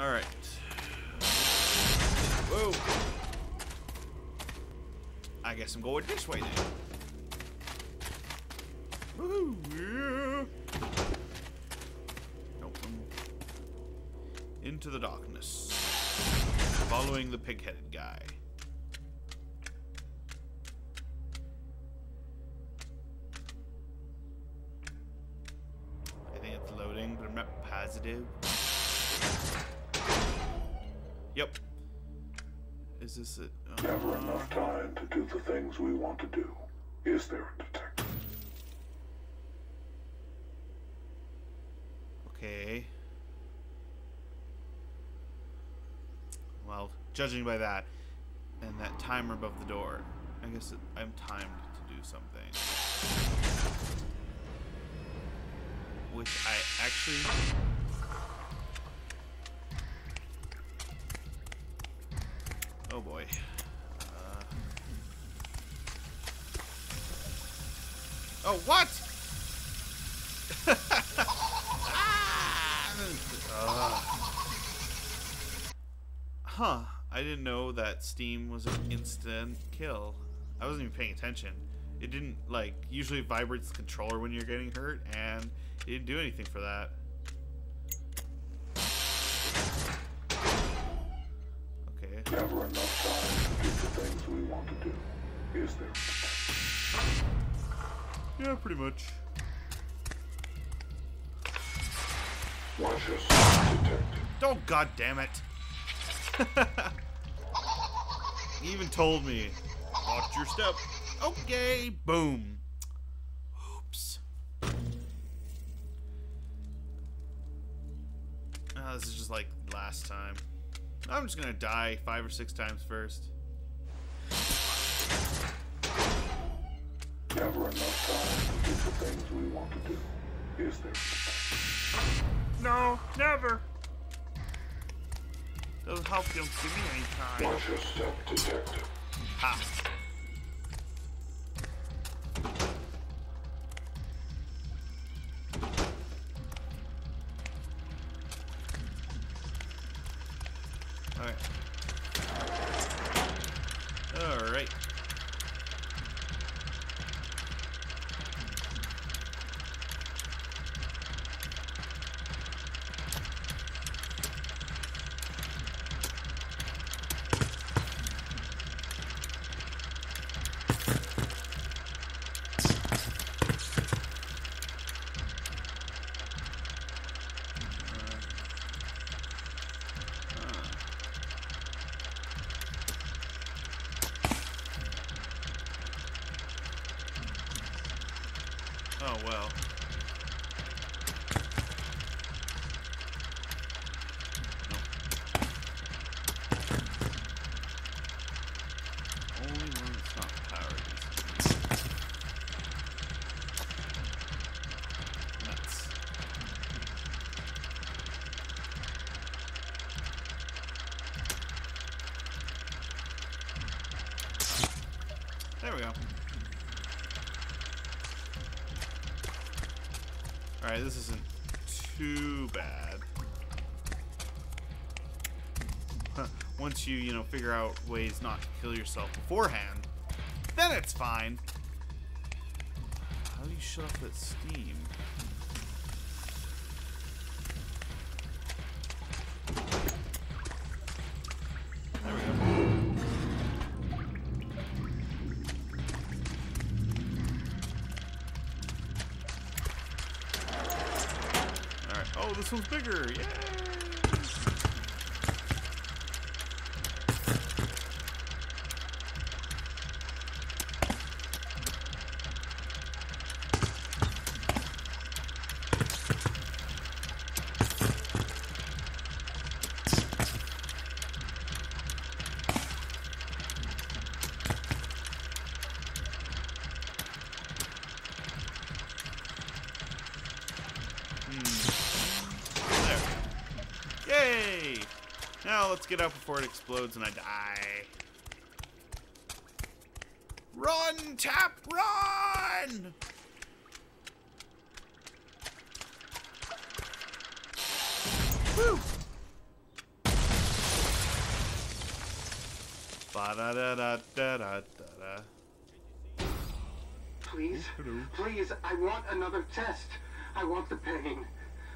Alright. Whoa. I guess I'm going this way then. Woohoo! Yeah. Into the darkness. Following the pig-headed guy. I think it's loading, but I'm not positive. Yep. Is this it? Never Uh, enough time to do the things we want to do. Is there a detective? Okay. Well, judging by that, and that timer above the door, I guess it, I'm timed to do something. Which I actually. Oh boy. Oh, what? Huh. I didn't know that Steam was an instant kill. I wasn't even paying attention. It didn't, like, usually vibrates the controller when you're getting hurt, and it didn't do anything for that. Okay. Never enough time to do the things we want to do. Is there a detective? Yeah, pretty much. Watch yourself, detective. Oh, god damn it. he even told me, watch your step. Okay, boom. Oops. Ah, this is just like last time. I'm just gonna die five or six times first. Never enough time to do the things we want to do. Is there? No, never. Doesn't help you give me any time. Watch your step, detective. Ha. Alright, this isn't too bad. Once you, you know, figure out ways not to kill yourself beforehand, then it's fine. How do you shut off that steam? One's bigger. Yay! Let's get out before it explodes and I die. Run, Tapp, run! Woo! Ba da da da da da da. Please, please, I want another test. I want the pain.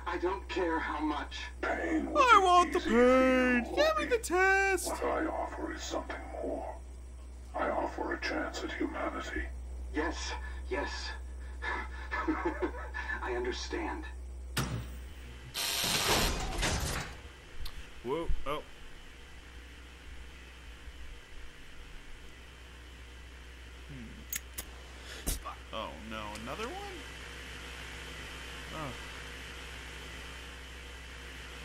I don't care how much. Pain will I be want the pain. Give me the test. What I offer is something more. I offer a chance at humanity. Yes, yes. I understand. Whoa. Oh. Hmm. Oh no, another one? Oh.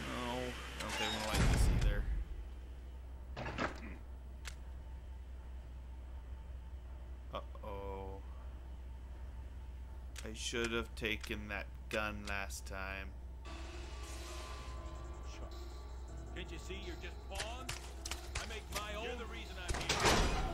No, I don't think I'm gonna like this either. Uh oh. I should have taken that gun last time. Can't you see you're just pawns? I make my own. The reason I'm here.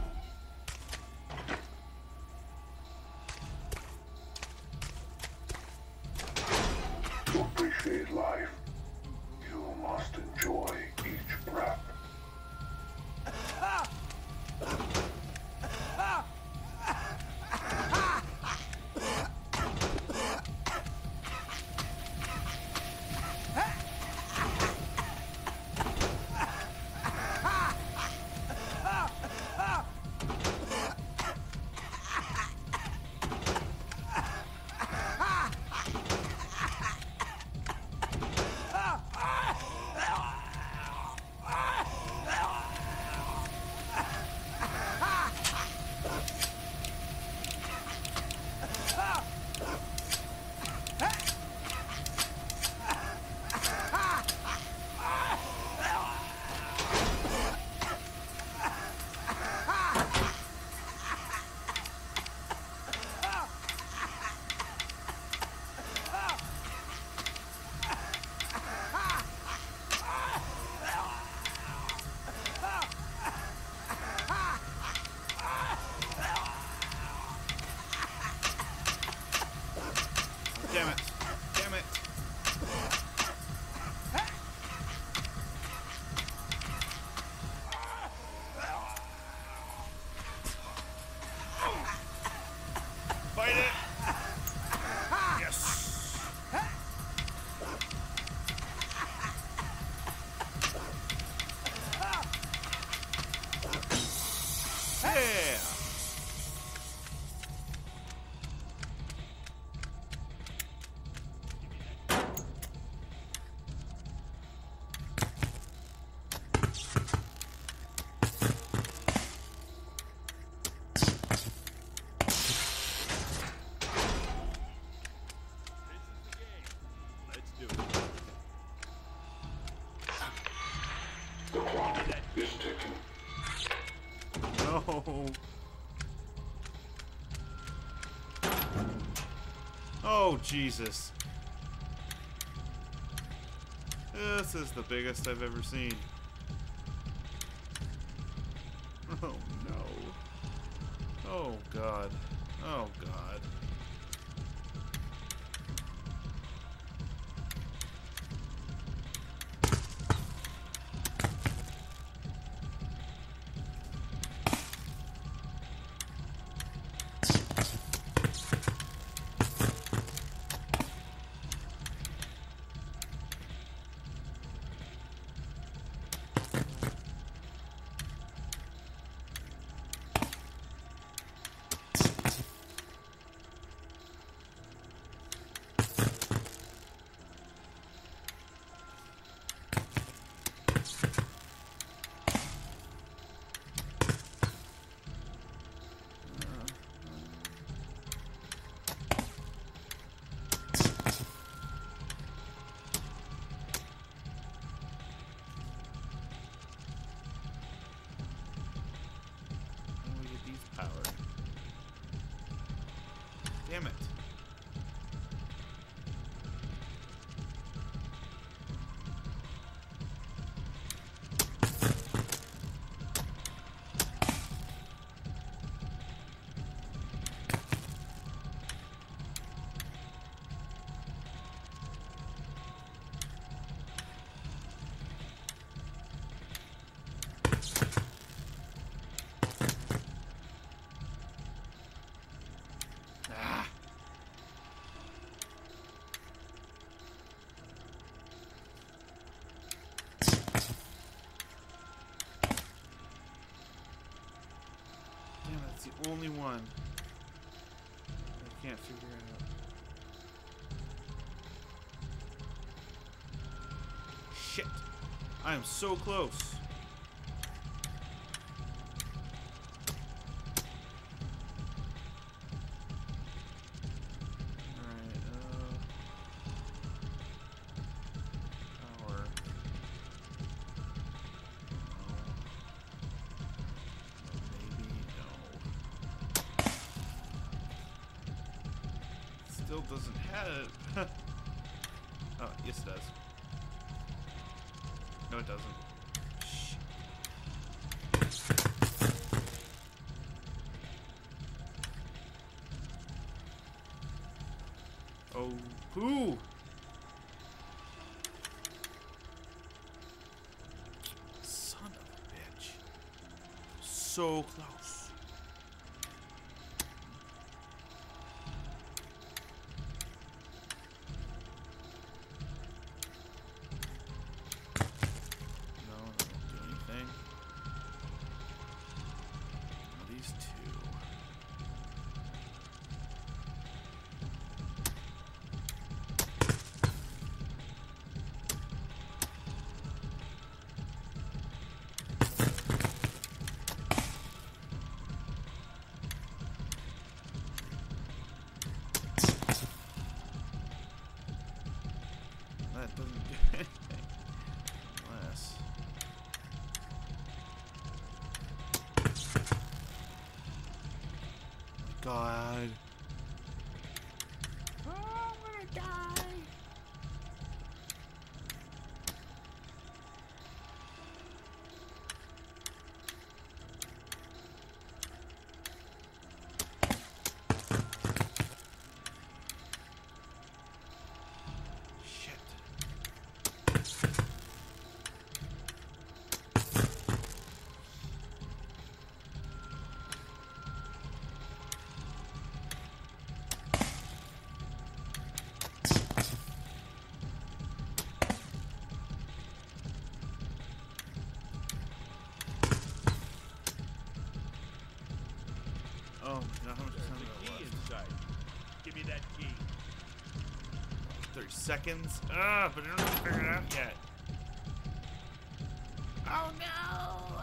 Oh, Jesus. This is the biggest I've ever seen. only one. I can't figure it out. Shit. I am so close. so close. that key. 30 seconds. Ah, but I don't figure it out yet. Oh no!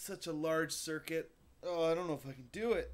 such a large circuit. Oh, I don't know if I can do it.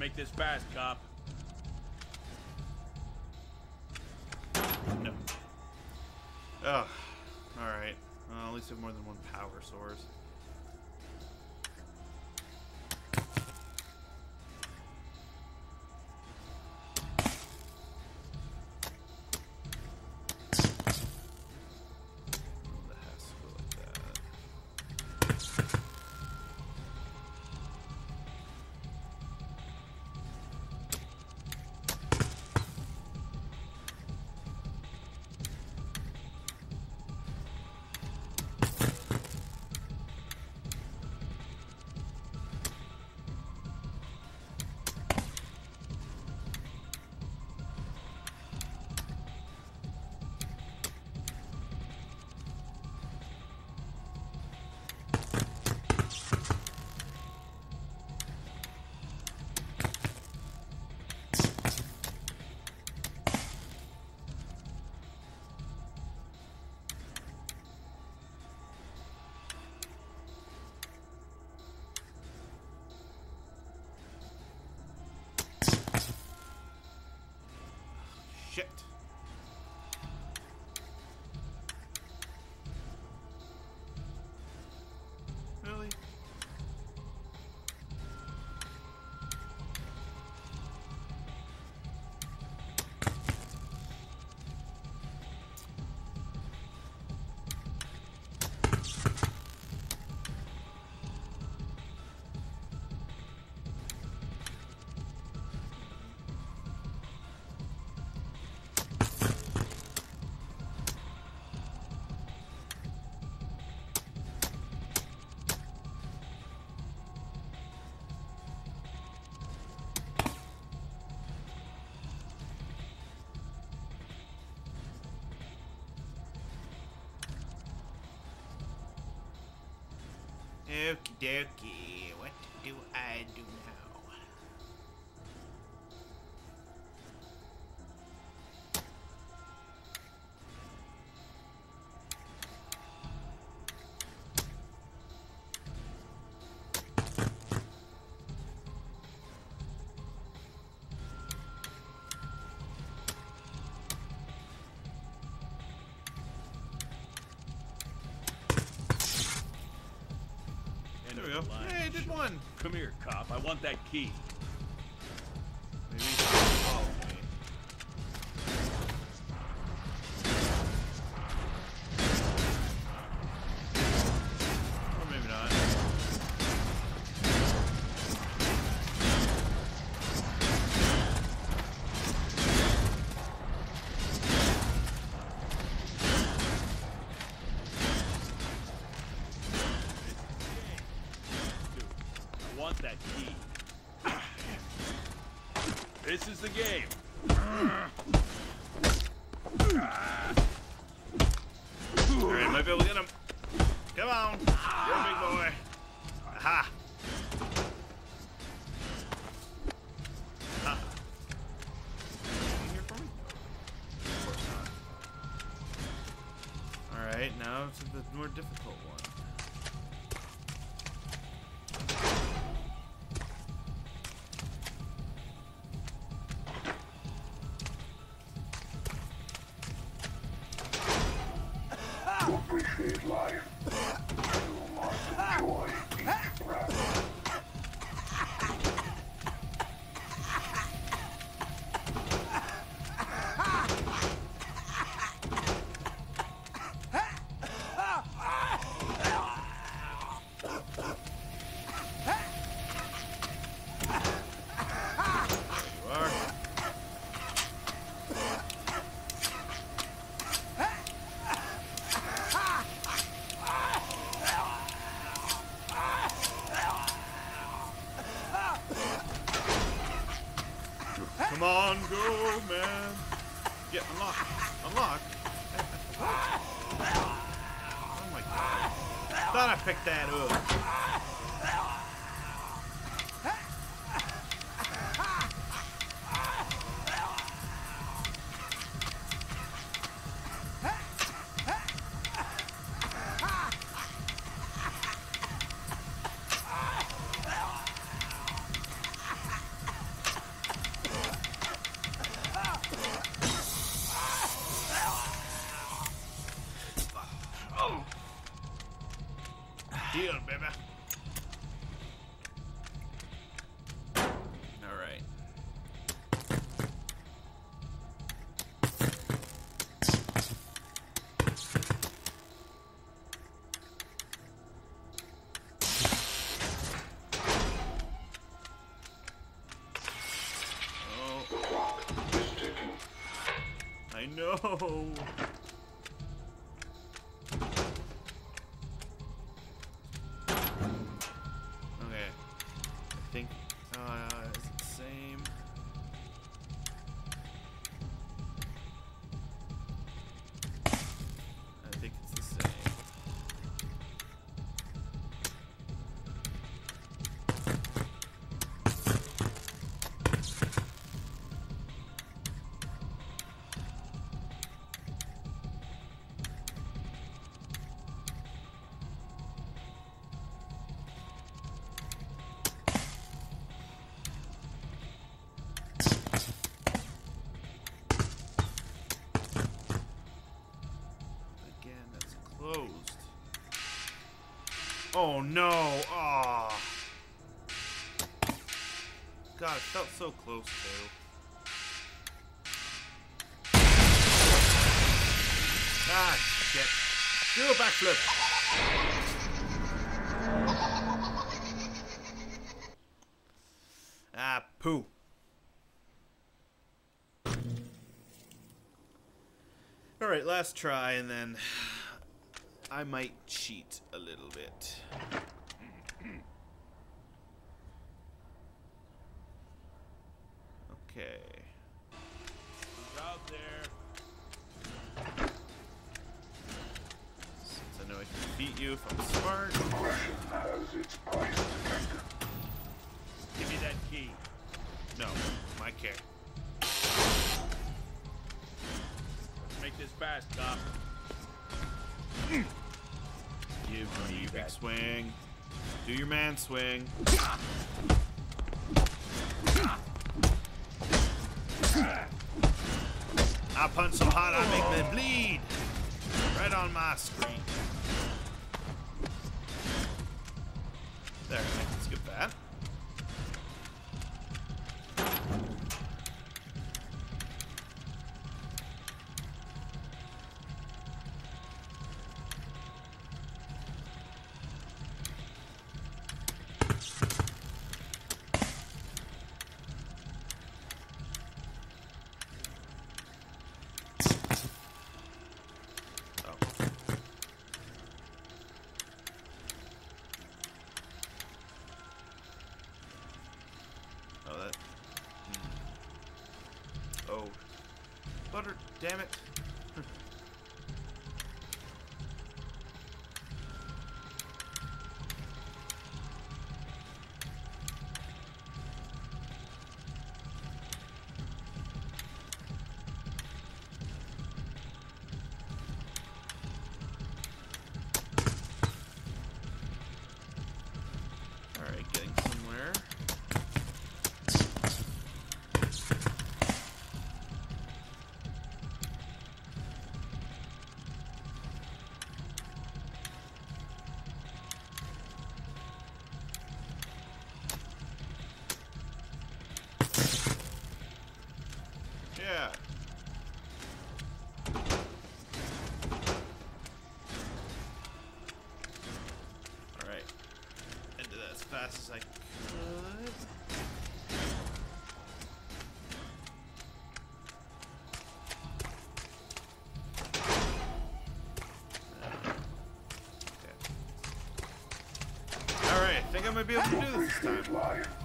make this fast, cop. No. Ugh. Oh, Alright. Well, at least we have more than one power source. Okie dokie. What do I do now? Come here, cop. I want that key. Want that key. This is the game. Alright, might be able to get him. Come on. You're a big boy. Aha. Alright, now to the more difficult one. On, go, man. Get unlock. Unlock. Oh my god. Thought I picked that up. I no! Ah. God, it felt so close too. Ah, shit. Do a backflip. Ah, poo. Alright, last try, and then I might cheat a little bit. Okay. Out there? Since I know I can beat you if I'm smart. Has its price. Give me that key. No, my care. Let's make this fast, Doc. Hmm. Give me big swing. Do your man swing. I punch so hard I make me bleed. Right on my screen. Damn it. Think I might be able to do this this time.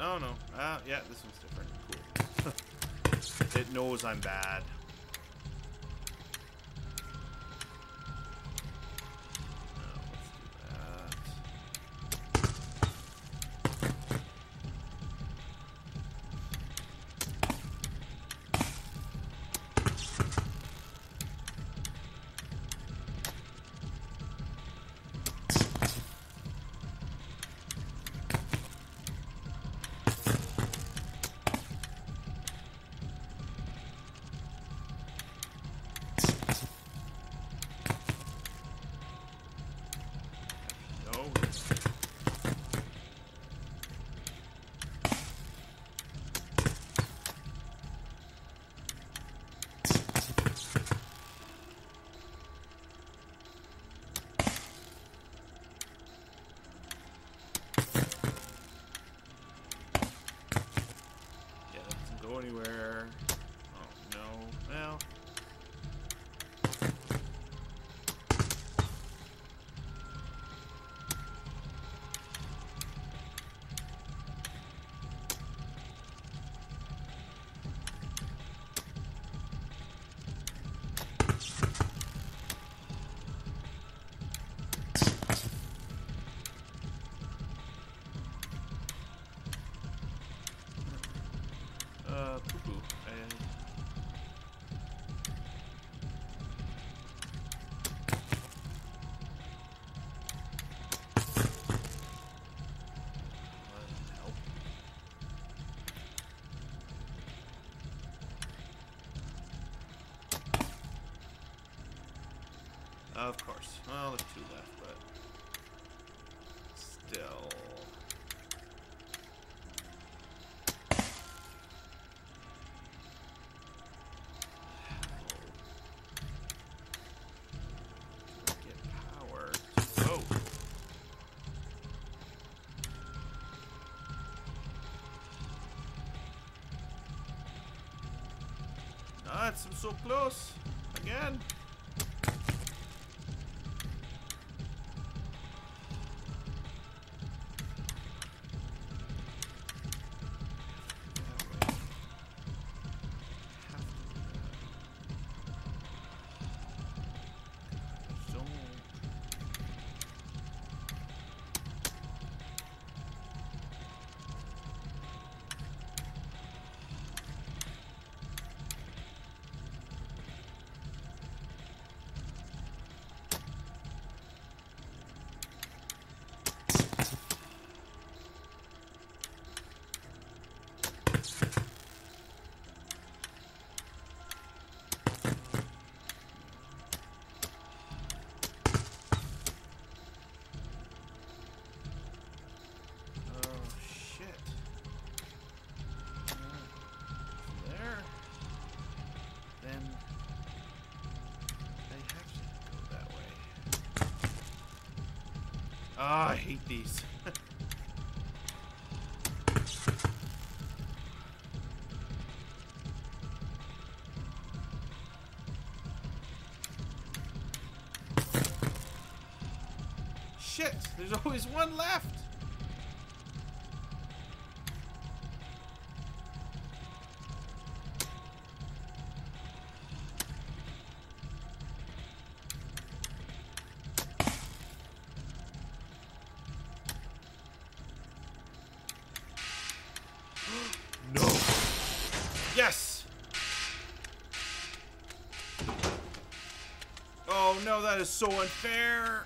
Oh, no. Ah, yeah, this one's different. Cool. it knows I'm bad. Of course. Well, there's two left, but still. Get power. Oh. Ah, it's so close. Again. I hate these. Shit, there's always one left. That is so unfair.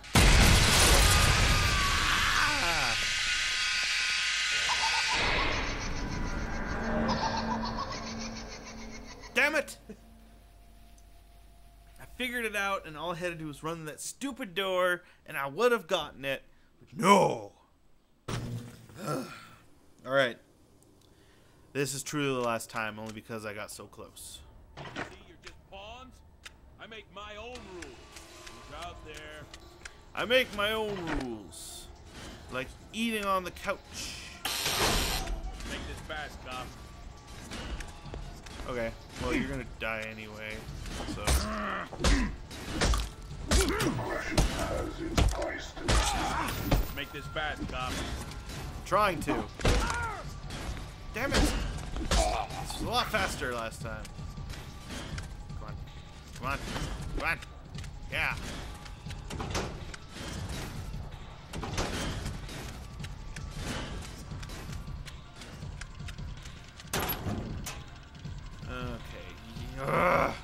Ah. Damn it! I figured it out, and all I had to do was run that stupid door, and I would have gotten it. But no! Alright. This is truly the last time, only because I got so close. See, you're just pawns. I make my own rules. Out there? I make my own rules. Like eating on the couch. Make this fast, cop. Okay, well, you're gonna die anyway, so. Discretion has its price to pay. Make this fast, cop. Trying to. Damn it! This was a lot faster last time. Come on. Come on. Come on. Yeah. Okay. Ugh.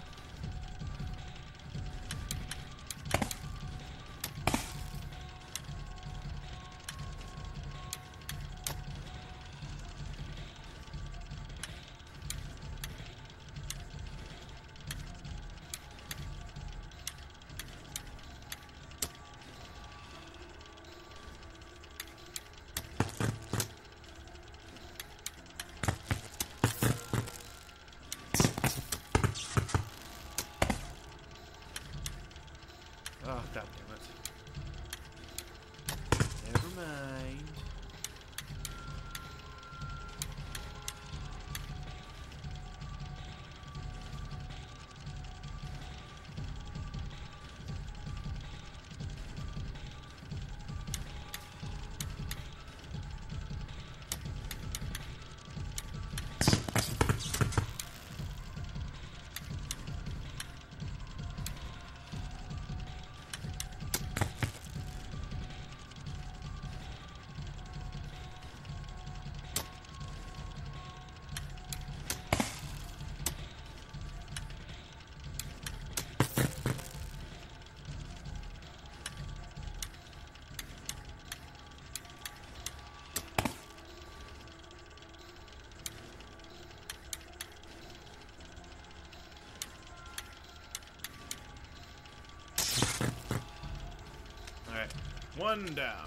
One down.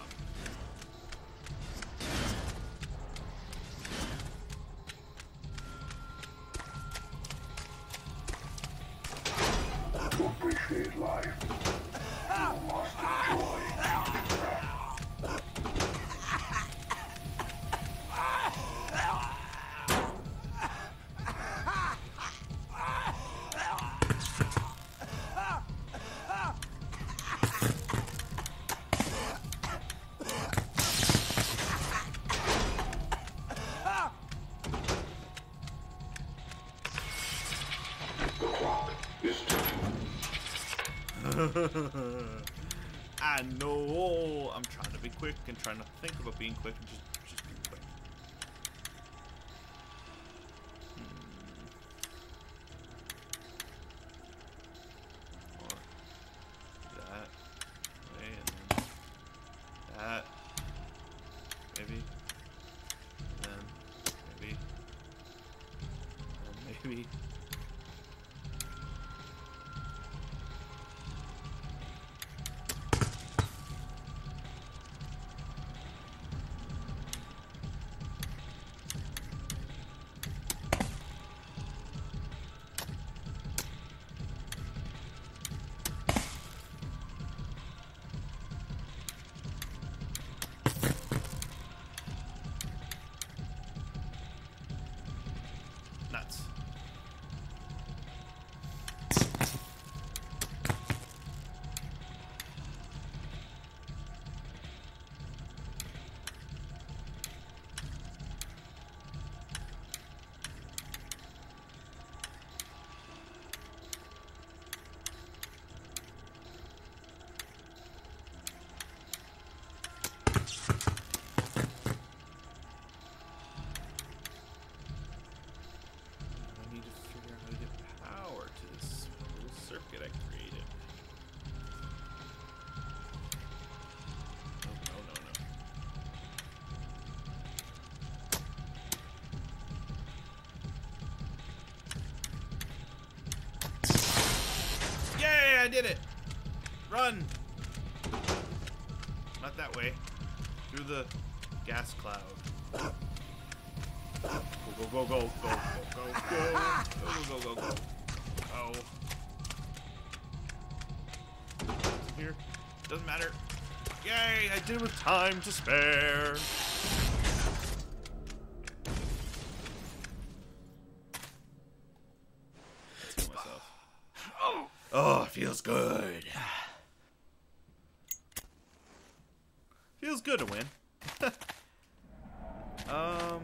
I know. I'm trying to be quick and trying to think about being quick and just Run! Not that way. Through the gas cloud. Go, go, go, go, go, go, go, go, go, go, go, go. Oh. Here. Doesn't matter. Yay, I did it with time to spare. Oh, it feels good. Feels good to win. um.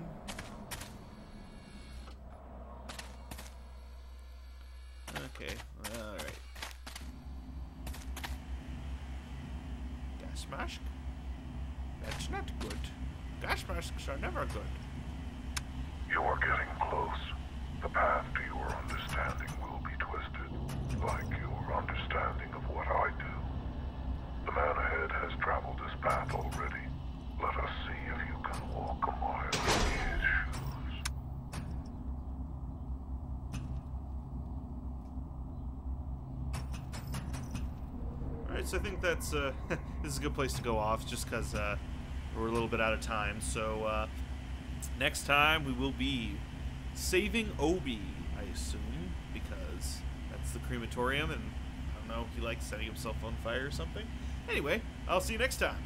Okay, alright. Gas mask? That's not good. Gas masks are never good. You are getting close. The path to your understanding will be twisted, like your understanding of what I do. The man ahead has traveled this path already. Let us see if you can walk a mile in his shoes. Alright, so I think uh, this is a good place to go off just because, uh, we're a little bit out of time. So, uh, next time we will be saving Obi, I assume, because that's the crematorium and I don't know, he likes setting himself on fire or something. Anyway, I'll see you next time.